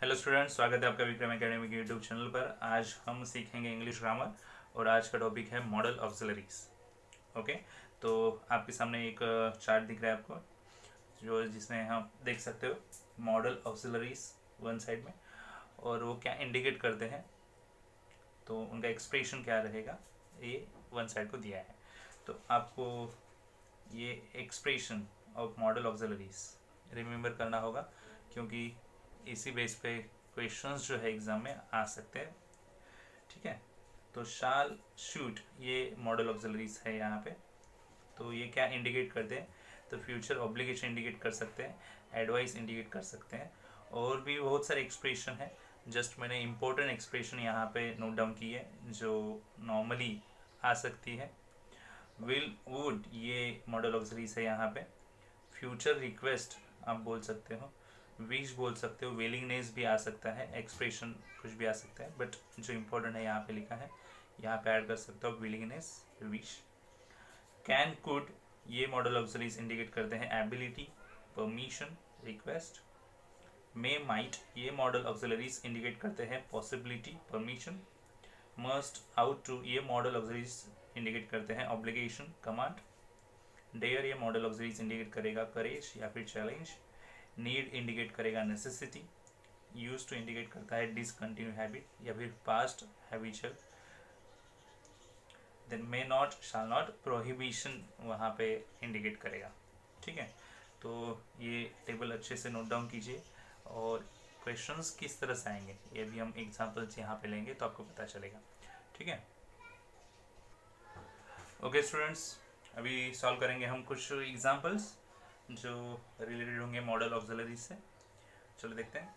Hello students स्वागत है आपका विक्रम अकेडमी के यूट्यूब चैनल पर। आज हम सीखेंगे इंग्लिश ग्रामर और आज का टॉपिक है मॉडल ऑक्सिलरीज ओके तो आपके सामने एक चार्ट दिख रहा है आपको, जो जिसमें हम देख सकते हो मॉडल ऑक्सिलरीज वन साइड में, और वो क्या इंडिकेट करते हैं तो उनका एक्सप्रेशन क्या रहेगा, ये वन साइड को दिया है। तो आपको ये expression of modal auxiliaries remember करना होगा, क्योंकि इसी बेस पे क्वेश्चंस जो है एग्ज़ाम में आ सकते हैं। ठीक है? तो शाल शूट ये मॉडल ऑक्सिलरीज है यहाँ पे। तो ये क्या इंडिकेट करते हैं? तो फ्यूचर ऑब्लिगेशन इंडिकेट कर सकते हैं एडवाइस इंडिकेट कर सकते हैं। और भी बहुत सारे एक्सप्रेशन है। जस्ट मैंने इंपॉर्टेंट एक्सप्रेशन यहाँ पे नोट डाउन की है, जो नॉर्मली आ सकती है। विल वुड ये मॉडल ऑक्सिलरीज है यहाँ पे। फ्यूचर रिक्वेस्ट आप बोल सकते हो। विश बोल सकते हो विलिंगनेस भी आ सकता है एक्सप्रेशन कुछ भी आ सकता है बट जो इम्पोर्टेंट है यहाँ पे लिखा है, यहाँ पे ऐड कर सकते हो विलिंगनेस विश कैन कुड ये मॉडल ऑक्सरीज इंडिकेट करते हैं ability permission request may might ये मॉडल ऑक्सिलरीज इंडिकेट करते हैं possibility permission must ought to ये मॉडल ऑक्सिलरीज इंडिकेट करते हैं ऑब्लिगेशन कमांड डेयर ये मॉडल ऑक्सिलरीज इंडिकेट करेगा करेज या फिर चैलेंज नीड इंडिकेट करेगा नेसेसिटी यूज़ टू इंडिकेट करता है डिसकंटिन्यू हैबिट या फिर past habitual then may not shall not prohibition वहाँ पे इंडिकेट करेगा। ठीक है? तो ये टेबल अच्छे से नोट डाउन कीजिए और क्वेश्चंस किस तरह से आएँगे? ये भी हम एग्जांपल्स यहाँ पे लेंगे तो आपको पता चलेगा। ठीक है? ओके स्टूडेंट्स अभी सॉल्व करेंगे हम कुछ एग्जांपल्स जो रिलेटेड होंगे मॉडल ऑक्सिलरी से। चलो देखते हैं।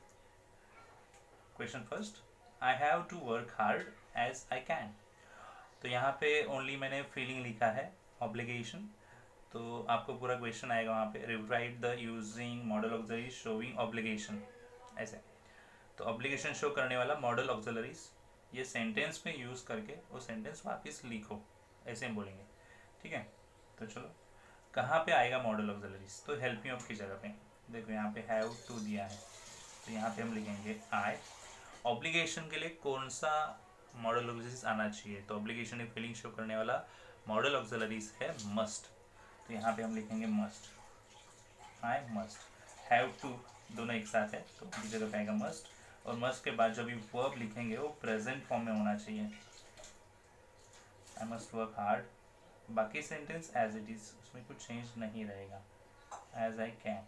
Question first I have to work hard as I can तो यहाँ पे ओनली मैंने फीलिंग लिखा है ऑब्लिगेशन तो आपको पूरा क्वेश्चन आएगा वहाँ पे। Rewrite the using modal auxiliary showing obligation ऐसे। तो ऑब्लिगेशन शो करने वाला मॉडल ऑक्सिलरीज ये सेंटेंस में यूज़ करके वो सेंटेंस वापस लिखो। ऐसे हम बोलेंगे। ठीक है? तो चलो। कहाँ पे आएगा मॉडल ऑफ़ ऑक्सिलरीज तो हेल्प मी ऑफ़ की जगह पे। देखो, यहाँ पे हैव टू दिया है। तो यहाँ पे हम लिखेंगे आई ऑब्लिगेशन के लिए कौन सा मॉडल ऑफ़ ऑक्सिलरीज आना चाहिए? तो ऑब्लिगेशन की फीलिंग शो करने वाला मॉडल ऑफ़ ऑक्सिलरीज है मस्ट तो यहाँ पे हम लिखेंगे must I must have to दोनों एक साथ है तो उनकी जगह पे आएगा मस्ट और मस्ट के बाद जो भी वर्ब लिखेंगे, वो प्रेजेंट फॉर्म में होना चाहिए। आई मस्ट वर्क हार्ड बाकी सेंटेंस एज इट इज़ उसमें कुछ चेंज नहीं रहेगा एज आई कैन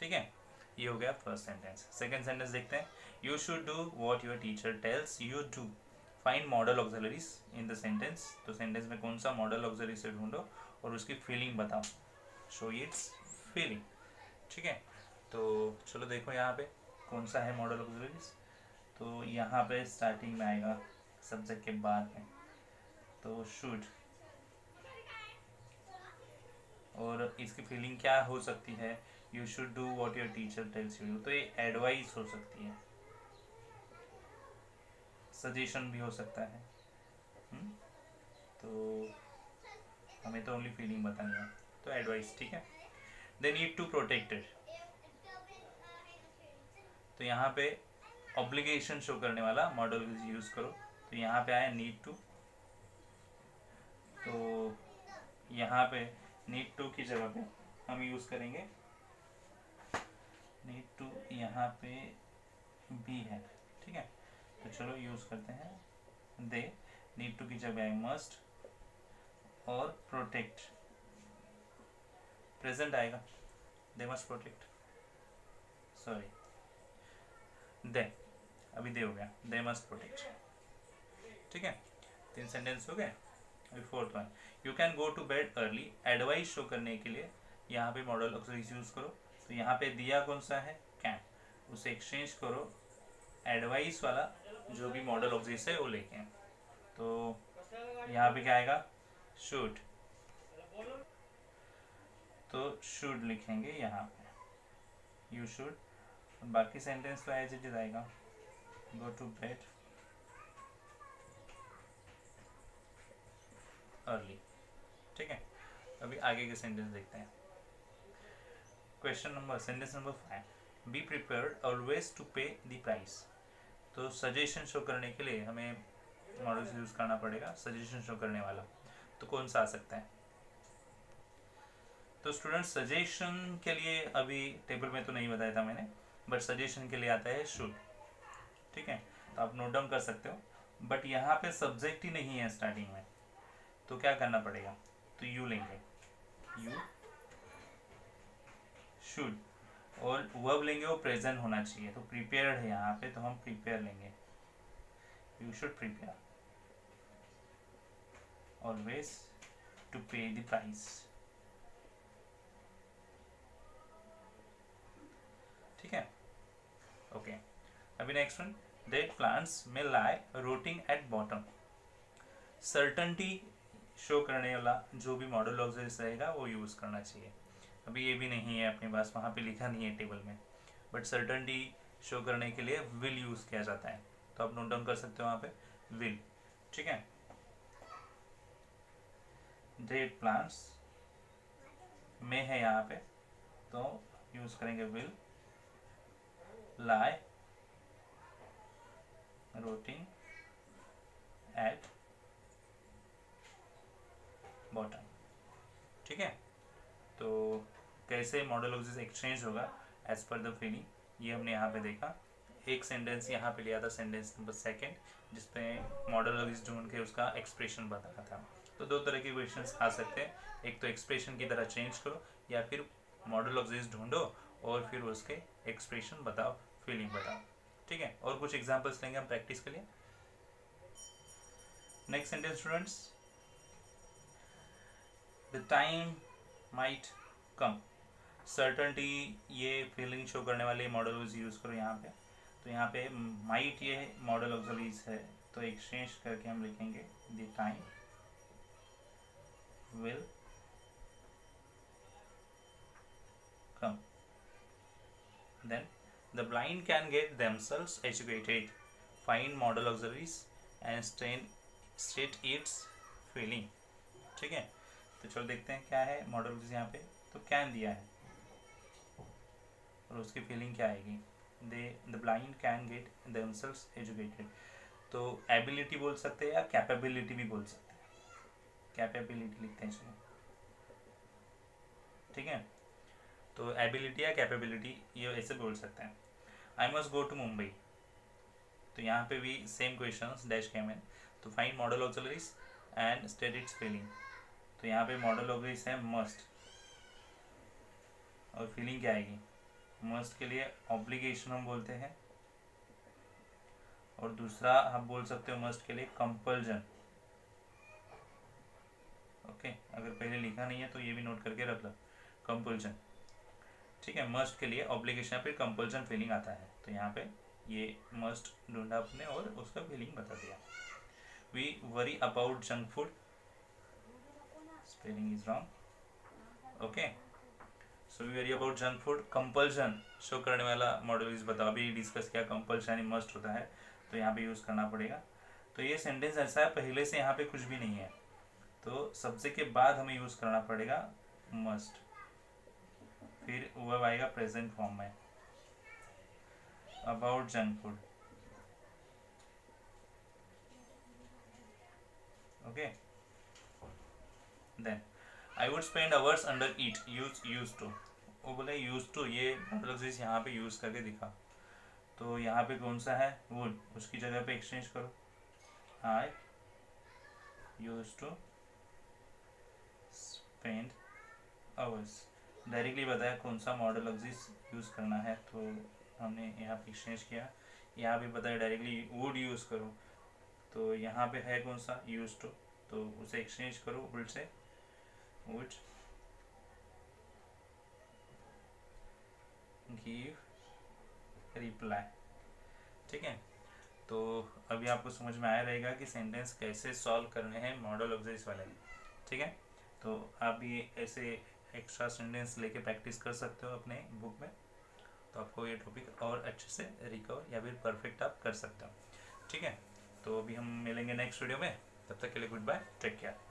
ठीक है? ये हो गया फ़र्स्ट सेंटेंस सेकेंड सेंटेंस देखते हैं. You should do what your teacher tells you do find modal auxiliaries in the sentence तो सेंटेंस में कौन सा मॉडल ऑक्सिलरी से ढूंढो और उसकी फीलिंग बताओ. शो इट्स फीलिंग ठीक है? तो चलो देखो यहाँ पे कौन सा है मॉडल ऑक्सिलरीज तो यहाँ पे स्टार्टिंग में आएगा सब्जेक्ट के बाद में. तो शुड और इसकी फीलिंग क्या हो सकती है? You should do what your teacher tells you तो ये एडवाइस हो सकती है। सजेशन भी हो सकता है। हुँ? हम्म? तो हमें तो ओनली फीलिंग बतानी है। तो एडवाइस ठीक है? दे नीड टू प्रोटेक्टेड तो यहाँ पे ऑब्लिगेशन शो करने वाला मॉडल यूज़ करो। तो यहाँ पे आया नीड टू तो यहाँ पे नीड टू की जगह पे हम यूज़ करेंगे। नीट टू यहाँ पे बी है, ठीक है? तो चलो यूज़ करते हैं। दे नीड टू की जगह मस्ट और प्रोटेक्ट प्रेजेंट आएगा। They must protect sorry they अभी दे हो गया। दे मस्ट प्रोटेक्ट ठीक है? तीन सेंटेंस हो गए? Fourth one you can go to bed early advice show करने के लिए यहाँ पे मॉडल ऑक्सरीज यूज़ करो। तो यहाँ पे दिया कौन सा है? कैन उसे एक्सचेंज करो। एडवाइस वाला जो भी मॉडल ऑक्सरीज है वो लेके तो यहाँ पे क्या आएगा? शुड तो शुड लिखेंगे यहाँ पे। यू शुड बाकी सेंटेंस तो एज इट आएगा। गो टू बेड अर्ली ठीक है? अभी आगे के सेंटेंस देखते हैं। Question number sentence number five be prepared always to pay the price तो सजेशन शो करने के लिए हमें मॉडल्स यूज़ करना पड़ेगा सजेशन शो करने वाला। तो कौन सा आ सकता है? तो स्टूडेंट सजेशन के लिए अभी टेबल में तो नहीं बताया था मैंने बट सजेशन के लिए आता है शुड ठीक है? तो आप नोट डाउन कर सकते हो बट यहाँ पे सब्जेक्ट ही नहीं है स्टार्टिंग में। तो क्या करना पड़ेगा? तो यू लेंगे। यू शुड और वर्ब लेंगे, वो प्रेजेंट होना चाहिए। तो प्रिपेयर्ड है यहाँ पे तो हम प्रिपेयर लेंगे। You should prepare always to pay the price ठीक है? ओके अभी नेक्स्ट वन डेट प्लांट्स में lie rotting at bottom certainty show करने वाला जो भी मॉडल ऑक्सिस रहेगा वो यूज़ करना चाहिए। अभी ये भी नहीं है अपने पास, वहाँ पे लिखा नहीं है टेबल में। बट सर्टनटी शो करने के लिए विल यूज़ किया जाता है। तो आप नोट डाउन कर सकते हो वहाँ पे विल ठीक है? डेट प्लांट्स में है यहाँ पे तो यूज़ करेंगे will lie, rotting at bottom. ठीक है? तो कैसे मॉडल ऑफ़ एक्सचेंज होगा? एज पर द फीलिंग ये हमने यहाँ पे देखा। एक सेंटेंस यहाँ पे लिया था सेंटेंस नंबर सेकंड जिसपे मॉडल ऑफ़ ढूंढ के उसका एक्सप्रेशन बताया था। तो दो तरह के क्वेश्चन आ सकते हैं। एक तो एक्सप्रेशन की तरह चेंज करो, या फिर मॉडल ऑफ़ ढूंढो और फिर उसके एक्सप्रेशन बताओ फीलिंग बताओ। ठीक है? और कुछ एग्जाम्पल्स लेंगे हम प्रैक्टिस के लिए। Next sentence students the time might come certainty ये फीलिंग शो करने वाले मॉडल यूज़ करो यहाँ पे। तो यहाँ पे माइट ये मॉडल ऑक्सलीज है। तो एक्सचेंज करके हम लिखेंगे the time will come then The blind can get themselves educated, find model auxiliaries and state its feeling. ठीक है? तो चलो देखते हैं क्या है मॉडल यहाँ पे तो कैन दिया है। और उसकी फीलिंग क्या आएगी? They the blind can get themselves educated तो एबिलिटी बोल सकते हैं या कैपेबिलिटी भी बोल सकते हैं। कैपेबिलिटी लिखते हैं चलो ठीक है? तो एबिलिटी या कैपेबिलिटी ये ऐसे बोल सकते हैं। I must go to Mumbai तो यहाँ पे भी same question dash came in तो find modal auxiliaries and state its feeling तो यहाँ पे मॉडल ऑक्सिलरीज है मस्ट और फीलिंग क्या आएगी? मस्ट के लिए ऑब्लिगेशन हम बोलते हैं। और दूसरा आप बोल सकते हो मस्ट के लिए कंपल्जन ओके अगर पहले लिखा नहीं है तो ये भी नोट करके रख लो। कंपल्जन ठीक है? मस्ट के लिए ऑब्लिगेशन फिर कंपल्सन फीलिंग आता है। तो यहाँ पे ये मस्ट ढूंढा अपने और उसका फीलिंग बता दिया। We worry about junk food spelling is wrong okay so we worry about junk food compulsion show करने वाला मॉडल इज़ बताओ. अभी डिस्कस किया कंपल्सन मस्ट होता है तो यहाँ पे यूज़ करना पड़ेगा। तो ये सेंटेंस ऐसा है, पहले से यहाँ पे कुछ भी नहीं है। तो सबसे के बाद हमें यूज़ करना पड़ेगा मस्ट फिर वर्ब आएगा प्रेजेंट फॉर्म में। About junk food okay then I would spend hours under eat use used to वो बोले यूज़ टू ये मतलब यहाँ पे यूज़ करके दिखा। तो यहाँ पे कौन सा है? वुड उसकी जगह पे एक्सचेंज करो। I used to spend hours directly बताया कौन सा मॉडल ऑक्सिस यूज़ करना है तो हमने यहाँ पे एक्सचेंज किया। यहाँ भी बताया डायरेक्टली वुड यूज़ करो। तो यहाँ पे है कौन सा? यूज़ टू तो उसे एक्सचेंज करो उल्ट से। वुड गिव रिप्लाई ठीक है? तो अभी आपको समझ में आया रहेगा कि सेंटेंस कैसे सॉल्व करने हैं मॉडल ऑब्जेक्ट्स वाले। ठीक है? तो आप भी ऐसे एक्स्ट्रा सेंटेंस लेके प्रैक्टिस कर सकते हो अपने बुक में। तो आपको ये टॉपिक और अच्छे से रिकवर या फिर परफेक्ट आप कर सकते हो। ठीक है? तो अभी हम मिलेंगे नेक्स्ट वीडियो में। तब तक के लिए गुड बाय टेक केयर